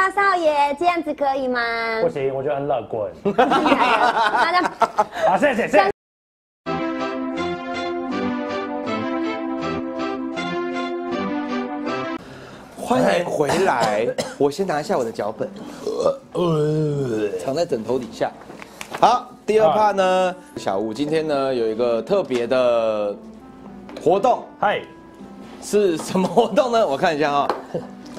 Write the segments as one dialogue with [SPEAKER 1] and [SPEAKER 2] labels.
[SPEAKER 1] 大少爷这样子可以吗？
[SPEAKER 2] 不行，我觉得很冷棍。
[SPEAKER 1] 那这样
[SPEAKER 2] 好，谢谢谢谢。
[SPEAKER 3] 欢迎回来，我先拿一下我的脚本，藏在枕头底下。好，第二趴呢，小吴今天呢有一个特别的活动，
[SPEAKER 2] 嗨，
[SPEAKER 3] 是什么活动呢？我看一下哈，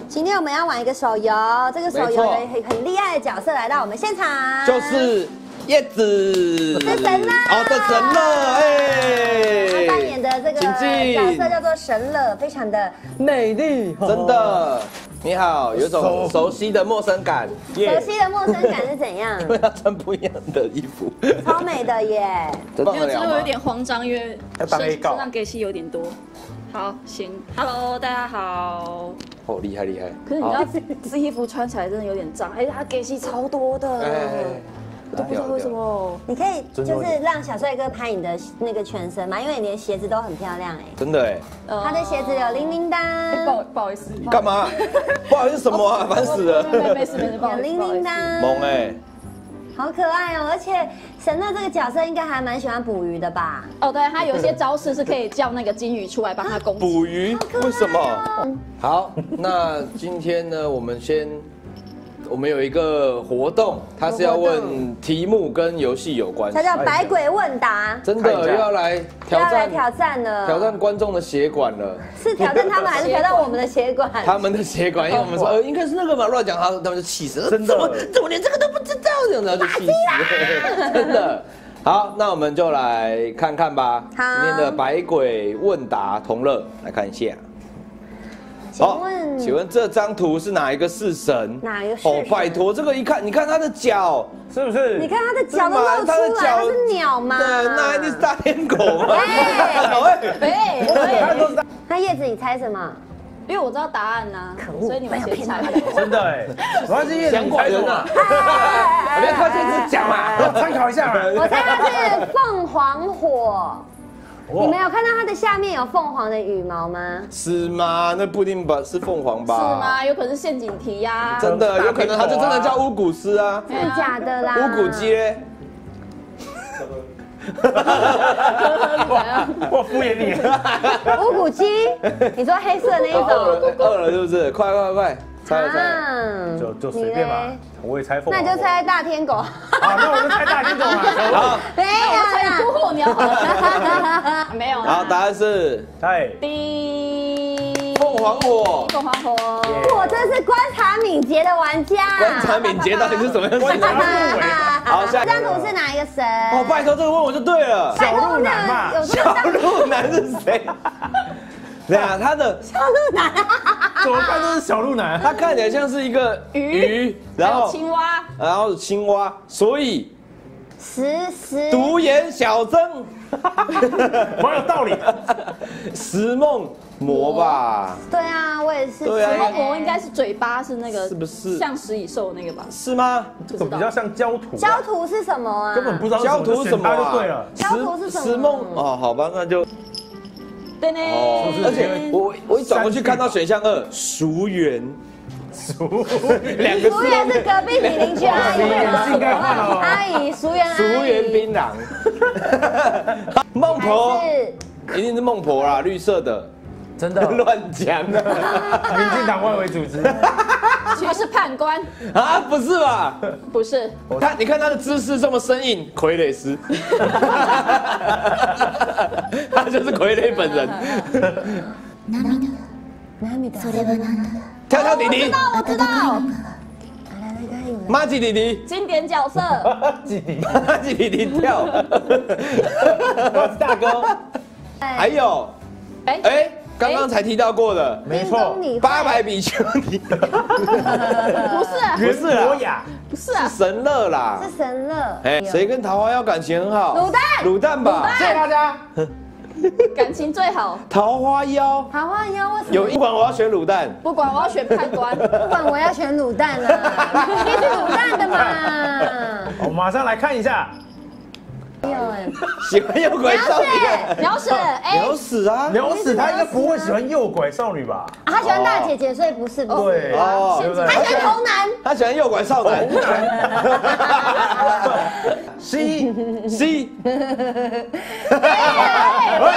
[SPEAKER 1] 今天我们要玩一个手游，这个手游很很厉害的角色来到我们现场，
[SPEAKER 3] 就是叶子，
[SPEAKER 1] 是神乐
[SPEAKER 3] 哦的神乐，哎，
[SPEAKER 1] 他扮演的这个角色叫做神乐，非常的美丽，
[SPEAKER 3] 真的，你好，有一种熟。悉的陌生感，
[SPEAKER 1] 熟悉的陌生感是怎样？
[SPEAKER 3] 因？为他穿不一样的衣服，
[SPEAKER 1] 超美的耶！
[SPEAKER 3] 这放
[SPEAKER 4] 没有，
[SPEAKER 3] 得了吗？
[SPEAKER 4] 只是我有？点慌张，因为身上给戏有点多。好，行，Hello，大家好。
[SPEAKER 3] 哦，厉害厉害，
[SPEAKER 4] 可是你知道这衣服穿起来真的有点脏，而且它给戏超多的，我都不知道为什么。
[SPEAKER 1] 你可以就是让小帅哥拍你的那个全身嘛？因为你连鞋子都很漂亮哎，
[SPEAKER 3] 真的哎，
[SPEAKER 4] 呃
[SPEAKER 1] 他的鞋子有铃铃
[SPEAKER 4] 铛不好，不好意思，
[SPEAKER 3] 干嘛？不好意思什么啊？烦死了，
[SPEAKER 4] 没事没事，
[SPEAKER 1] 有。铃铃铛，
[SPEAKER 3] 萌哎，
[SPEAKER 1] 好可爱哦！而且神乐这个角色应该还蛮喜欢捕鱼的吧？
[SPEAKER 4] 哦，对，他有一些招式是可以叫那个金鱼出来帮他攻击。
[SPEAKER 3] 捕鱼？为什么？好，那今天呢，我们先，我们有一个活动，它是要问题目跟游戏有关。系
[SPEAKER 1] 它，叫百鬼问答，
[SPEAKER 3] 真的
[SPEAKER 2] 又
[SPEAKER 3] 要来挑
[SPEAKER 1] 要来
[SPEAKER 3] 战
[SPEAKER 1] 挑战了，
[SPEAKER 3] 挑战观众的血管了。
[SPEAKER 1] 是挑战他们还是挑战我们的血管？
[SPEAKER 3] 他们的血管，因为我们说呃应该是那个嘛，乱讲，他他们就气死了，
[SPEAKER 2] 真的。
[SPEAKER 3] 怎么怎么连这个都不知道，这样子就气死了，真的。好，那我们就来看看吧，今
[SPEAKER 1] 好
[SPEAKER 3] 天的百鬼问答同乐来看一下。
[SPEAKER 1] 请问，
[SPEAKER 3] 请问这张图是哪一个式神？
[SPEAKER 1] 哪一个式神
[SPEAKER 3] 哦，拜托，这个一看，你看他的脚，
[SPEAKER 2] 是不是？
[SPEAKER 1] 你看他的脚都露出
[SPEAKER 3] 他的
[SPEAKER 1] 来，它是鸟吗？
[SPEAKER 3] 对，那一定是大天狗嘛。
[SPEAKER 1] 哎
[SPEAKER 4] 对
[SPEAKER 1] 那叶子，你猜什么？
[SPEAKER 4] 因为我知道答案呐，
[SPEAKER 1] 恶
[SPEAKER 4] 所以你们先猜。
[SPEAKER 2] 真的哎，我要是叶子
[SPEAKER 3] 想管人啊！我要靠这只讲嘛。
[SPEAKER 2] 我参考一下嘛。
[SPEAKER 1] 我猜它是凤凰火。
[SPEAKER 2] 哇
[SPEAKER 1] 你们有看到它的下面有凤凰的羽毛吗？
[SPEAKER 3] 是吗？那不一定吧，是凤凰吧？
[SPEAKER 4] 是？吗？有可能是陷阱题呀。
[SPEAKER 3] 真的，有可能它就真的叫乌骨丝啊，
[SPEAKER 1] 真的假的啦？
[SPEAKER 3] 乌骨鸡嘞。
[SPEAKER 2] 我敷衍你。
[SPEAKER 1] 乌骨鸡？你说黑色那一种？
[SPEAKER 3] 饿了是不是？快快快，猜猜。
[SPEAKER 1] 啊
[SPEAKER 2] 就就随便
[SPEAKER 1] 吧，
[SPEAKER 2] 我也猜凤凰。
[SPEAKER 1] 那你就猜大天狗。
[SPEAKER 2] 好，那我就猜大天狗嘛。
[SPEAKER 3] 好，
[SPEAKER 1] 没有
[SPEAKER 4] 猜
[SPEAKER 1] 啦。
[SPEAKER 4] 出货鸟好了，没有啊。
[SPEAKER 3] 好，答案是
[SPEAKER 2] 哎，
[SPEAKER 4] 第
[SPEAKER 3] 凤凰火。
[SPEAKER 4] 凤凰火。
[SPEAKER 1] 我真是观察敏捷的玩家。
[SPEAKER 3] 观察敏捷到底是怎么样
[SPEAKER 2] 观察？入围。
[SPEAKER 3] 好，下
[SPEAKER 1] 一张图是哪一个神？
[SPEAKER 3] 哦，拜托，这个问我就对了。
[SPEAKER 2] 小鹿男嘛
[SPEAKER 3] 小
[SPEAKER 1] 个
[SPEAKER 3] 鹿男是谁？对啊，他的
[SPEAKER 1] 小鹿男。
[SPEAKER 2] 怎么看都是小鹿男。
[SPEAKER 3] 他看起来像是一个鱼，然后
[SPEAKER 4] 青蛙，
[SPEAKER 3] 然后青蛙，所以
[SPEAKER 1] 十十
[SPEAKER 3] 独眼小僧，
[SPEAKER 2] 蛮有道理。
[SPEAKER 3] 石梦魔吧？
[SPEAKER 1] 对啊，我也是。
[SPEAKER 3] 对啊
[SPEAKER 4] 石梦魔应该是嘴巴是那个，
[SPEAKER 3] 是不是
[SPEAKER 4] 像食蚁兽那个吧？
[SPEAKER 3] 是吗？
[SPEAKER 2] 这个比较像焦土啊。
[SPEAKER 1] 焦土是什么啊？
[SPEAKER 2] 根本不知道是
[SPEAKER 3] 焦土什么
[SPEAKER 2] 对了。
[SPEAKER 1] 焦土是什么
[SPEAKER 3] 石梦哦，好吧，那就
[SPEAKER 4] 对呢。
[SPEAKER 3] 哦而且我我一转过去看到选项二，熟园，
[SPEAKER 2] 熟
[SPEAKER 3] 两个
[SPEAKER 1] 淑媛是隔壁李邻居阿姨
[SPEAKER 2] 眼镜该换了哦
[SPEAKER 1] 阿姨，淑媛阿姨。
[SPEAKER 3] 熟园槟榔，孟婆一定是孟婆啦，绿色的，
[SPEAKER 2] 真的。
[SPEAKER 3] 乱讲的！
[SPEAKER 2] 民进党外围组织。
[SPEAKER 4] 其实是判官，
[SPEAKER 3] 啊，不是吧？
[SPEAKER 4] 不是。
[SPEAKER 3] 他你看他的姿势这么生硬，傀儡师，他就是傀儡本人。跳跳弟弟，
[SPEAKER 4] 我知道，
[SPEAKER 3] 马吉弟弟，
[SPEAKER 4] 经典角色，
[SPEAKER 3] 马吉弟弟。跳，我是大哥。还有，
[SPEAKER 4] 哎。
[SPEAKER 3] 哎，刚刚才提到过的。
[SPEAKER 2] 没错，
[SPEAKER 3] 八百比丘尼，
[SPEAKER 4] 不是啊，
[SPEAKER 3] 不是啊。
[SPEAKER 2] 博雅，
[SPEAKER 4] 不是啊，
[SPEAKER 3] 神乐啦。
[SPEAKER 1] 是神乐。
[SPEAKER 3] 哎，谁跟桃花妖感情很好？
[SPEAKER 1] 卤蛋。
[SPEAKER 3] 卤蛋吧。
[SPEAKER 2] 谢谢大家。
[SPEAKER 4] 感情最好。
[SPEAKER 3] 桃花妖
[SPEAKER 1] 桃花妖为什么？
[SPEAKER 3] 有，不管我要选卤蛋。
[SPEAKER 4] 不管我要选判官，
[SPEAKER 1] 不管我要选卤蛋了，你是卤蛋的嘛？
[SPEAKER 2] 我马上来看一下。
[SPEAKER 1] 没有哎，
[SPEAKER 3] 喜欢诱拐少女。
[SPEAKER 4] 鸟屎，哎，
[SPEAKER 3] 鸟屎啊！
[SPEAKER 2] 鸟屎他应该不会喜欢诱拐少女吧？
[SPEAKER 1] 啊他喜欢大姐姐，所以不是不是。
[SPEAKER 2] 对
[SPEAKER 3] 哦
[SPEAKER 2] 对不对？
[SPEAKER 1] 他喜欢童男，
[SPEAKER 3] 他喜欢诱拐少男。
[SPEAKER 2] C
[SPEAKER 3] C，
[SPEAKER 4] 喂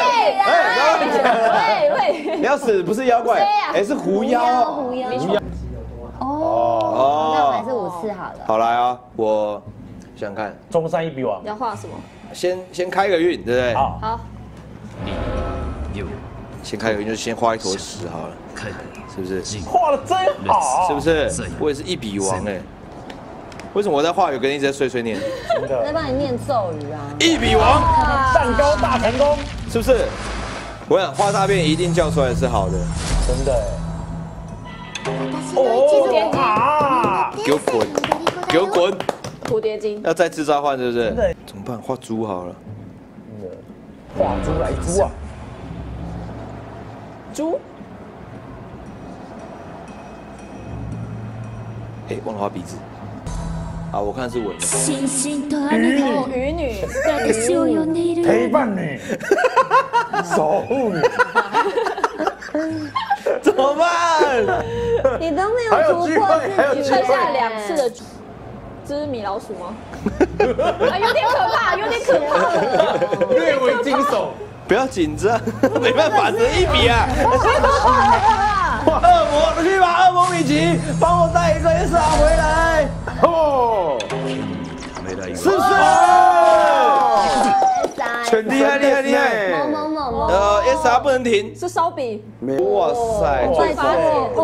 [SPEAKER 4] 喂，
[SPEAKER 3] 鸟屎不是妖怪哎是狐妖哦。
[SPEAKER 1] 狐妖。
[SPEAKER 2] 哦哦，
[SPEAKER 1] 那我还是五次好了。
[SPEAKER 3] 好来啊，我想想看，
[SPEAKER 2] 中山一笔王。
[SPEAKER 4] 你要画什么？
[SPEAKER 3] 先先开个运，对不对？
[SPEAKER 2] 好，
[SPEAKER 4] 好，
[SPEAKER 3] 先开个运就先画一坨屎好了，是不是？
[SPEAKER 2] 画的真好，
[SPEAKER 3] 是不是？我也是一笔王哎。为什么我在画有跟一直在碎碎念？
[SPEAKER 2] 真的
[SPEAKER 1] 在帮你念咒语啊。
[SPEAKER 3] 一笔王，
[SPEAKER 2] 蛋糕大成功，
[SPEAKER 3] 是不是？我想画大便一定叫出来是好的，
[SPEAKER 2] 真的。哦啊！
[SPEAKER 3] 给我滚，给我滚！
[SPEAKER 4] 蝴蝶精，
[SPEAKER 3] 要再制造换是不是
[SPEAKER 2] 真的？
[SPEAKER 3] 怎么办？画猪好了。
[SPEAKER 2] 画猪来猪啊！
[SPEAKER 4] 猪，
[SPEAKER 3] 哎，忘了画鼻子。好，我看是稳的。
[SPEAKER 5] 星星とあなたを
[SPEAKER 4] 鱼女，
[SPEAKER 5] 私を呼んでいる
[SPEAKER 2] 陪伴女，守护女，
[SPEAKER 3] 怎么办？
[SPEAKER 1] 你都没
[SPEAKER 2] 还
[SPEAKER 1] 有突破
[SPEAKER 2] 有机会还有
[SPEAKER 1] 自己。
[SPEAKER 2] 机会
[SPEAKER 4] 剩下两次的， 这是米老鼠吗？啊，有点可怕，有点可怕。
[SPEAKER 2] 略微惊悚。
[SPEAKER 3] 不要紧张，没办法，只能一比啊。恶魔，去吧，恶魔米奇，帮我带一个 S R 回来，
[SPEAKER 2] 哦，
[SPEAKER 3] 是不是？全厉害！
[SPEAKER 1] 某某某某。
[SPEAKER 3] 呃，S R 不能停。
[SPEAKER 4] 是烧饼，
[SPEAKER 3] 哇塞，最
[SPEAKER 4] 发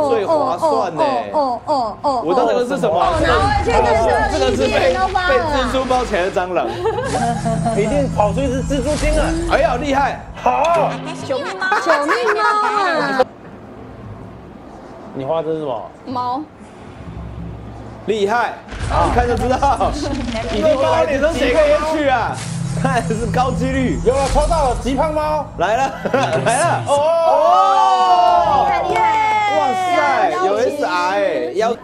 [SPEAKER 3] 最划算呢！
[SPEAKER 1] 哦哦哦
[SPEAKER 3] 我知道这个是什么？
[SPEAKER 1] 拿回去这是
[SPEAKER 3] 这个是被蜘蛛包起来的蟑螂。
[SPEAKER 2] 一定跑出一只蜘蛛精啊！
[SPEAKER 3] 哎呀，厉害！
[SPEAKER 2] 好，
[SPEAKER 4] 救命猫，
[SPEAKER 1] 救命猫啊！
[SPEAKER 2] 你画这是什么？
[SPEAKER 4] 猫，
[SPEAKER 3] 厉害，一看就知道，一定把脸都写个烟去啊！看是高几率，
[SPEAKER 2] 有了，抽到了极胖猫。
[SPEAKER 3] 来了来了！
[SPEAKER 2] 哦，
[SPEAKER 3] 哦，
[SPEAKER 1] 厉害！
[SPEAKER 3] 哇塞，有 S R 哎，要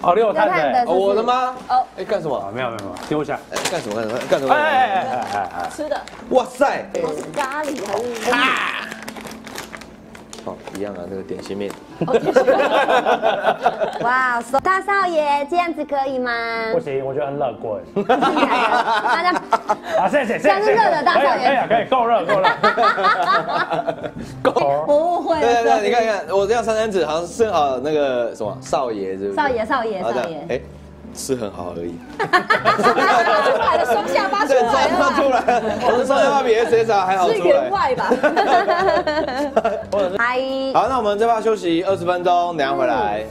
[SPEAKER 2] 好，六探
[SPEAKER 1] 探的
[SPEAKER 2] 的。
[SPEAKER 3] 哦我的吗？
[SPEAKER 4] 哦
[SPEAKER 3] 哎，干什么？
[SPEAKER 2] 没有没有没有，丢下。
[SPEAKER 3] 哎干什么？干什么？干什么？
[SPEAKER 2] 哎哎哎哎！
[SPEAKER 4] 吃的，
[SPEAKER 3] 哇塞！
[SPEAKER 4] 咖喱还是？
[SPEAKER 3] 好，一样啊，那个点心面。
[SPEAKER 1] 哇，大少爷这样子可以吗？
[SPEAKER 2] 不行，我觉得很冷过。
[SPEAKER 1] 大家
[SPEAKER 2] 啊，谢谢谢谢。
[SPEAKER 1] 这样是热的大少爷
[SPEAKER 2] 可以可以够热够热。够。
[SPEAKER 1] 我误会
[SPEAKER 3] 对对对，
[SPEAKER 1] 了。
[SPEAKER 3] 你看看，我这样三三子好像正好那个什么少爷，是不是？
[SPEAKER 1] 少爷少爷
[SPEAKER 3] 好的
[SPEAKER 1] 少爷
[SPEAKER 3] 哎，吃很好而已。
[SPEAKER 4] 出来了，双下巴出
[SPEAKER 3] 对，
[SPEAKER 4] 来
[SPEAKER 3] 了出
[SPEAKER 4] 了，
[SPEAKER 3] 来，我的双下巴比 S S R 还好
[SPEAKER 4] 是
[SPEAKER 3] 出来。
[SPEAKER 4] 员外吧？
[SPEAKER 1] 嗨，
[SPEAKER 3] 好，那我们这边休息二十分钟，等下回来。